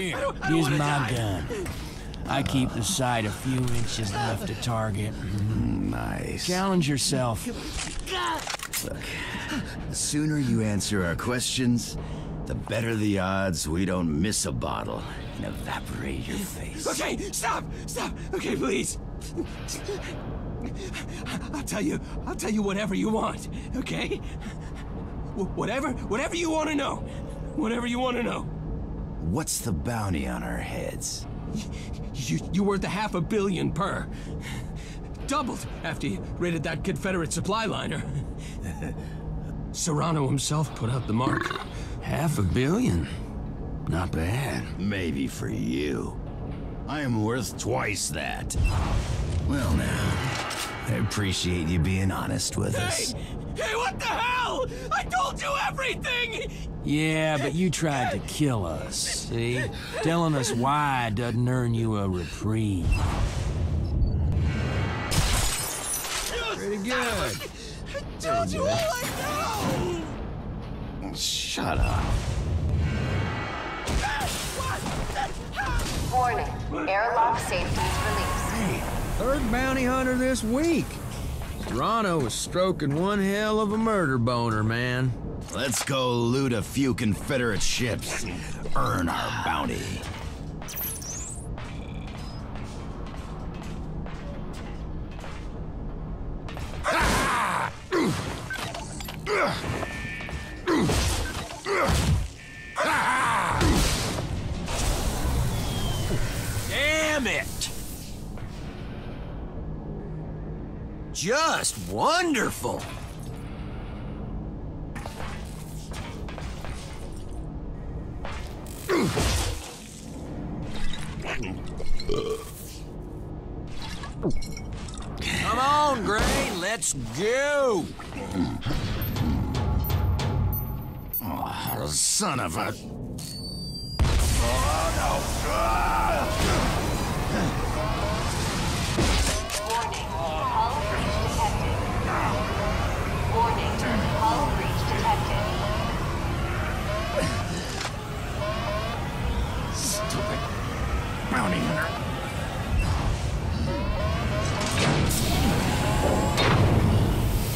Here, I don't, I don't here's my die. gun. I keep the sight a few inches left to target. Mm, nice. Challenge yourself. Look, The sooner you answer our questions, the better the odds we don't miss a bottle and evaporate your face. Okay, stop, stop. Okay, please. I'll tell you, I'll tell you whatever you want. Okay? Wh- Whatever, whatever you want to know. Whatever you want to know. What's the bounty on our heads? You, you worth a half a billion per. Doubled after you raided that Confederate supply liner. Serrano himself put out the mark. Half a billion. Not bad. Maybe for you. I am worth twice that. Well now, I appreciate you being honest with Hey! us. Hey, what the hell? I told you everything! Yeah, but you tried to kill us, see? Telling us why doesn't earn you a reprieve. Pretty good. I told you all I know! Shut up. Warning. Airlock safety released. Third bounty hunter this week. Serrano was stroking one hell of a murder boner, man. Let's go loot a few Confederate ships. And earn our bounty. Damn it! Just wonderful! Come on, Gray, let's go! Oh, son of a. bounty hunter.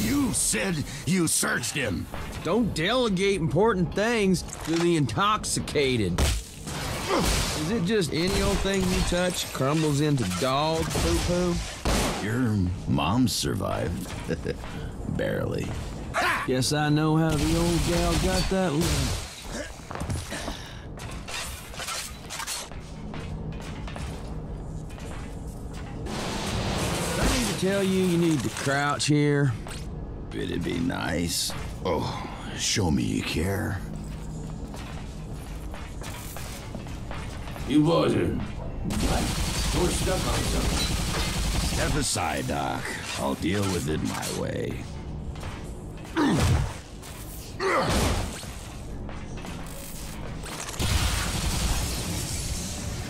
You said you searched him. Don't delegate important things to the intoxicated. Is it just any old thing you touch crumbles into dog poo-poo? Your mom survived. Barely. Guess I know how the old gal got that look. Tell you you need to crouch here. It'd be nice. Oh, show me you care. You boys are like sort of stuck on something. Step aside, Doc. I'll deal with it my way.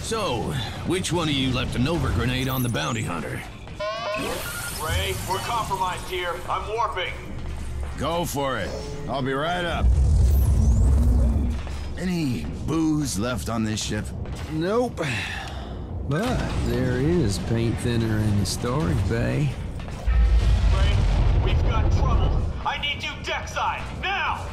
So, which one of you left a Nova grenade on the bounty hunter? Ray, we're compromised here. I'm warping. Go for it. I'll be right up. Any booze left on this ship? Nope. But there is paint thinner in the storage bay. Ray, we've got trouble. I need you deckside, now!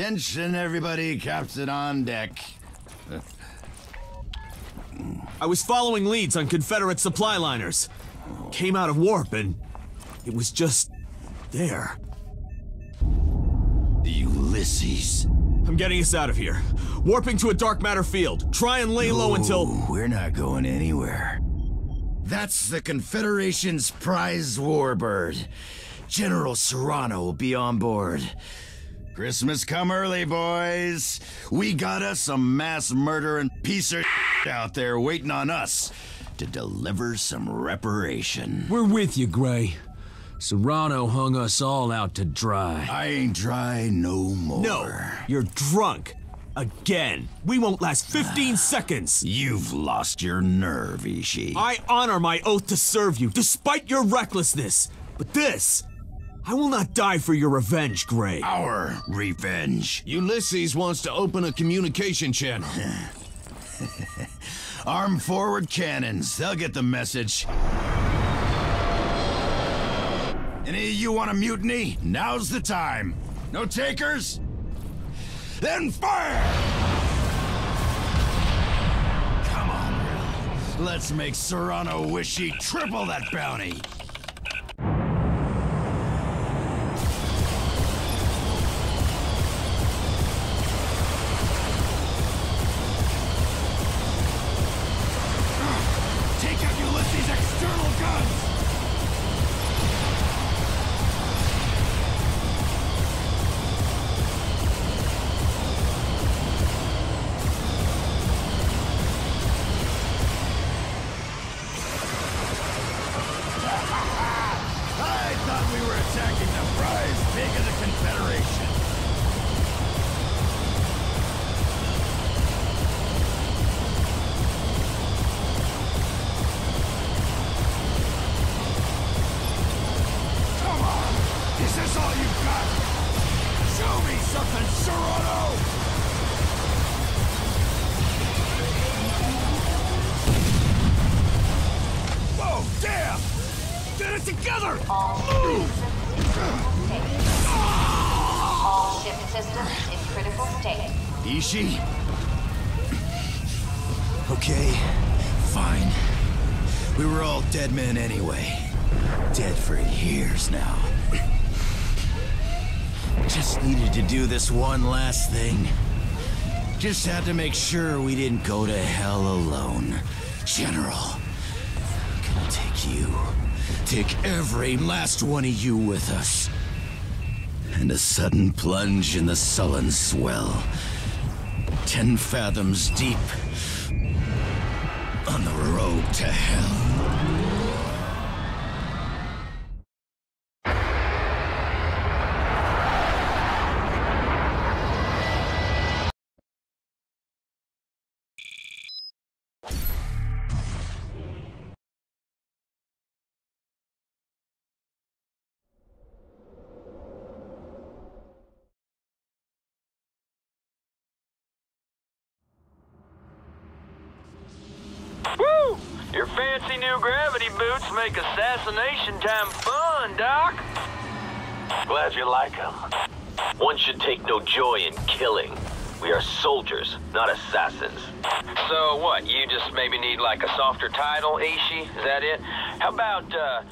Attention, everybody. Captain on deck. I was following leads on Confederate supply liners. Came out of warp and it was just there. The Ulysses. I'm getting us out of here. Warping to a dark matter field. Try and lay low until. We're not going anywhere. That's the Confederation's prize warbird. General Serrano will be on board. Christmas come early, boys. We got us some mass murder and piece of out there waiting on us to deliver some reparation. We're with you, Gray. Serrano hung us all out to dry. I ain't dry no more. No, you're drunk. Again. We won't last 15 seconds. You've lost your nerve, Ishi. I honor my oath to serve you, despite your recklessness. But this, I will not die for your revenge, Gray. Our revenge. Ulysses wants to open a communication channel. Arm forward cannons. They'll get the message. Any of you want a mutiny? Now's the time. No takers? Then fire! Come on. Let's make Serrano wish he triple that bounty. Get it together! All ship systems in critical state. Ishi? Okay, fine. We were all dead men anyway. Dead for years now. Just needed to do this one last thing. Just had to make sure we didn't go to hell alone. General, gonna take you. Take every last one of you with us. And a sudden plunge in the sullen swell. Ten fathoms deep. On the road to hell. Woo! Your fancy new gravity boots make assassination time fun, Doc. Glad you like them. One should take no joy in killing. We are soldiers, not assassins. So what? You just maybe need like a softer title, Ishi? Is that it? How about uh,